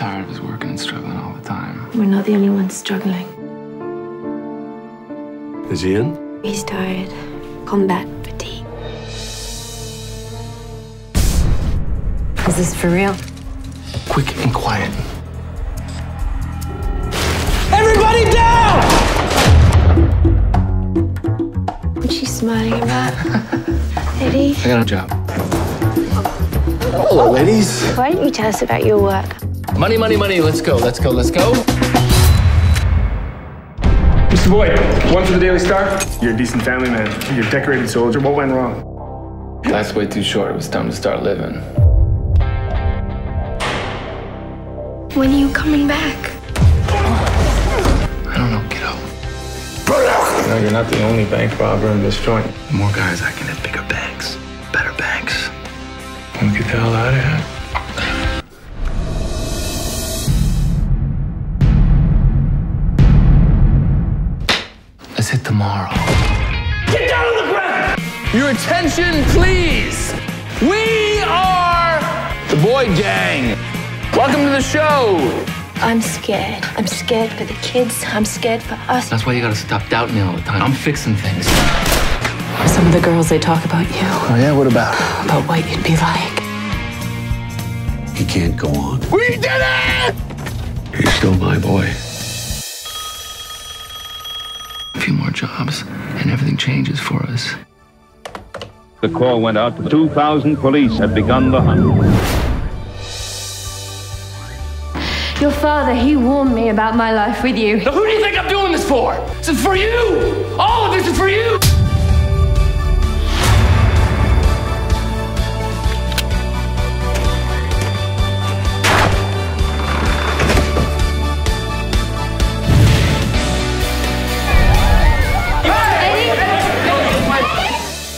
working and struggling all the time. We're not the only ones struggling. Is he in? He's tired. Combat fatigue. Is this for real? Quick and quiet. Everybody down! What's she smiling about? Eddie, I got a job. Oh, Hello, ladies. why don't you tell us about your work? Money, money, money. Let's go. Let's go. Let's go. Mr. Boyd, one for the Daily Star. You're a decent family man. You're a decorated soldier. What went wrong? Life's way too short. It was time to start living. When are you coming back? I don't know, kiddo. No, you're not the only bank robber in this joint. The more guys I can hit bigger banks, better banks. Wanna get the hell out of here? Tomorrow. Get down on the ground! Your attention, please. We are the Boyd Gang. Welcome to the show. I'm scared. I'm scared for the kids. I'm scared for us. That's why you gotta stop doubting me all the time. I'm fixing things. Some of the girls they talk about you, Oh yeah, what about? about what you'd be like. He can't go on. We did it! He's still my boy. A few more jobs, and everything changes for us. The call went out. 2,000 police had begun the hunt. Your father, he warned me about my life with you. Now, who do you think I'm doing this for? This is for you. All of this is for you.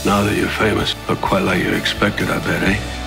Now that you're famous, look quite like you expected, I bet, eh?